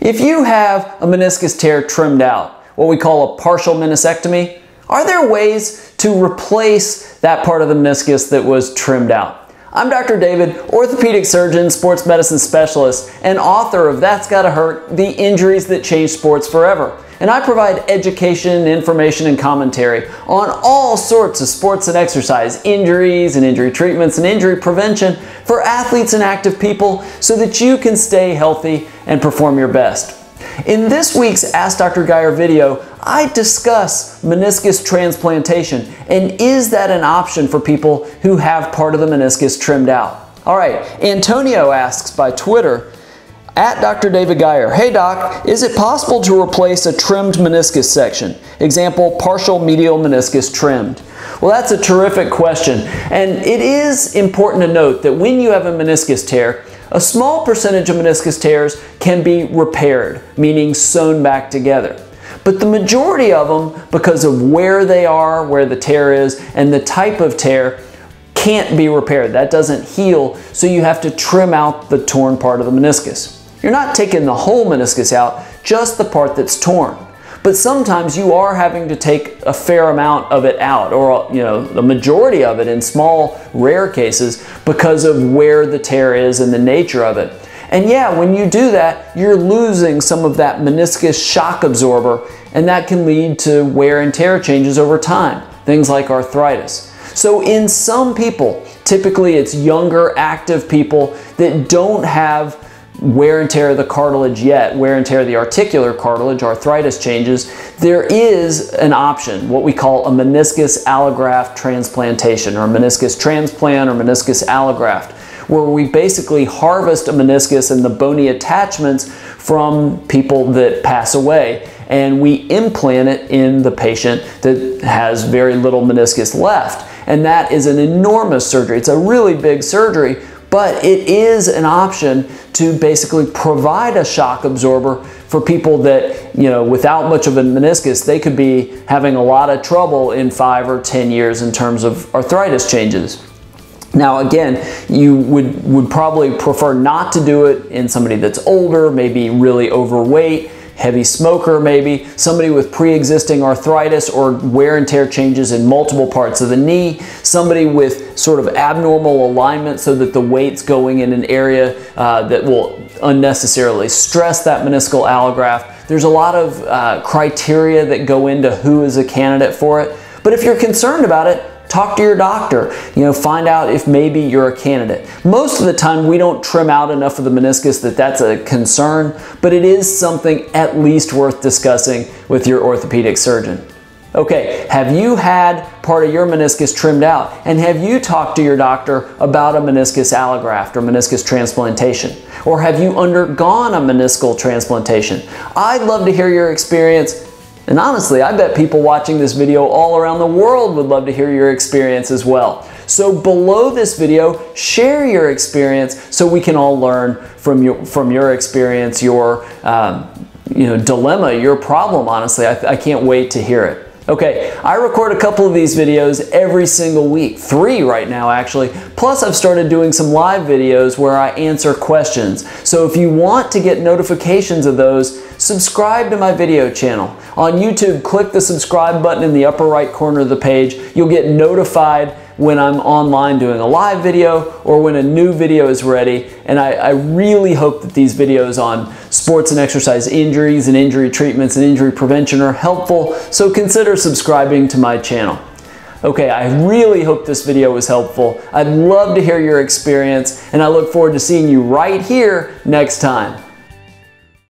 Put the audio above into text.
If you have a meniscus tear trimmed out, what we call a partial meniscectomy, are there ways to replace that part of the meniscus that was trimmed out? I'm Dr. David, orthopedic surgeon, sports medicine specialist, and author of That's Gotta Hurt, The Injuries That Changed Sports Forever. And I provide education, information, and commentary on all sorts of sports and exercise, injuries and injury treatments and injury prevention for athletes and active people so that you can stay healthy and perform your best. In this week's Ask Dr. Geier video, I discuss meniscus transplantation and is that an option for people who have part of the meniscus trimmed out? All right, Antonio asks by Twitter, at Dr. David Geier, hey doc, is it possible to replace a trimmed meniscus section? Example, partial medial meniscus trimmed. Well, that's a terrific question. And it is important to note that when you have a meniscus tear, a small percentage of meniscus tears can be repaired, meaning sewn back together. But the majority of them, because of where they are, where the tear is, and the type of tear, can't be repaired. That doesn't heal, so you have to trim out the torn part of the meniscus. You're not taking the whole meniscus out, just the part that's torn. But sometimes you are having to take a fair amount of it out, or you know, the majority of it in small, rare cases, because of where the tear is and the nature of it. And yeah, when you do that, you're losing some of that meniscus shock absorber, and that can lead to wear and tear changes over time, things like arthritis. So in some people, typically it's younger, active people that don't have wear and tear of the cartilage yet, wear and tear of the articular cartilage, arthritis changes, there is an option, what we call a meniscus allograft transplantation or meniscus transplant or meniscus allograft, where we basically harvest a meniscus and the bony attachments from people that pass away and we implant it in the patient that has very little meniscus left. And that is an enormous surgery. It's a really big surgery, but it is an option to basically provide a shock absorber for people that, you know, without much of a meniscus, they could be having a lot of trouble in five or 10 years in terms of arthritis changes. Now again, you would, would probably prefer not to do it in somebody that's older, maybe really overweight, heavy smoker maybe, somebody with pre-existing arthritis or wear and tear changes in multiple parts of the knee, somebody with sort of abnormal alignment so that the weight's going in an area uh, that will unnecessarily stress that meniscal allograft. There's a lot of uh, criteria that go into who is a candidate for it. But if you're concerned about it, Talk to your doctor. You know, find out if maybe you're a candidate. Most of the time, we don't trim out enough of the meniscus that that's a concern, but it is something at least worth discussing with your orthopedic surgeon. Okay, have you had part of your meniscus trimmed out? And have you talked to your doctor about a meniscus allograft or meniscus transplantation? Or have you undergone a meniscal transplantation? I'd love to hear your experience and honestly, I bet people watching this video all around the world would love to hear your experience as well. So below this video, share your experience so we can all learn from your, from your experience, your um, you know, dilemma, your problem, honestly. I, I can't wait to hear it. Okay, I record a couple of these videos every single week, three right now actually. Plus I've started doing some live videos where I answer questions. So if you want to get notifications of those, subscribe to my video channel. On YouTube, click the subscribe button in the upper right corner of the page. You'll get notified when I'm online doing a live video or when a new video is ready. And I, I, really hope that these videos on sports and exercise injuries and injury treatments and injury prevention are helpful. So consider subscribing to my channel. Okay, I really hope this video was helpful. I'd love to hear your experience and I look forward to seeing you right here next time.